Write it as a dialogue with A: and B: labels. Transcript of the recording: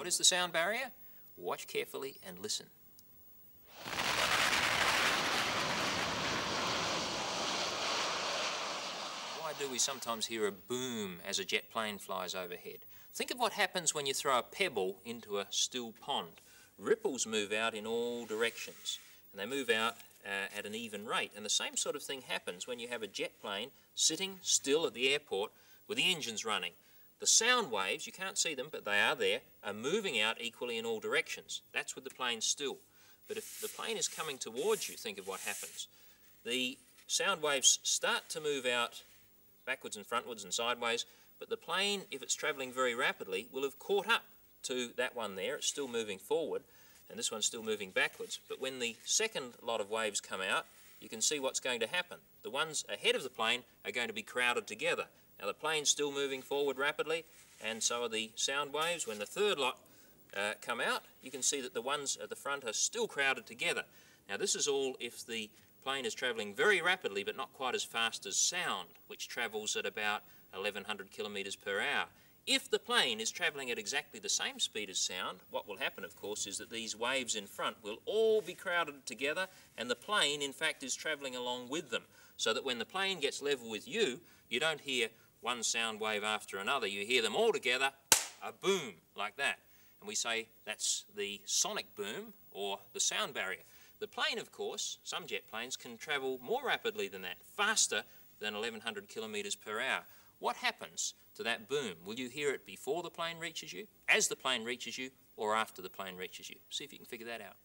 A: What is the sound barrier? Watch carefully and listen. Why do we sometimes hear a boom as a jet plane flies overhead? Think of what happens when you throw a pebble into a still pond. Ripples move out in all directions, and they move out uh, at an even rate. And the same sort of thing happens when you have a jet plane sitting still at the airport with the engines running. The sound waves, you can't see them, but they are there, are moving out equally in all directions. That's with the plane still. But if the plane is coming towards you, think of what happens. The sound waves start to move out backwards and frontwards and sideways, but the plane, if it's travelling very rapidly, will have caught up to that one there. It's still moving forward, and this one's still moving backwards. But when the second lot of waves come out, you can see what's going to happen. The ones ahead of the plane are going to be crowded together. Now the plane's still moving forward rapidly, and so are the sound waves. When the third lot uh, come out, you can see that the ones at the front are still crowded together. Now this is all if the plane is travelling very rapidly but not quite as fast as sound, which travels at about 1100 kilometres per hour. If the plane is travelling at exactly the same speed as sound, what will happen, of course, is that these waves in front will all be crowded together and the plane, in fact, is travelling along with them. So that when the plane gets level with you, you don't hear one sound wave after another. You hear them all together, a boom, like that. And we say that's the sonic boom or the sound barrier. The plane, of course, some jet planes can travel more rapidly than that, faster than 1100 kilometres per hour. What happens to that boom? Will you hear it before the plane reaches you, as the plane reaches you, or after the plane reaches you? See if you can figure that out.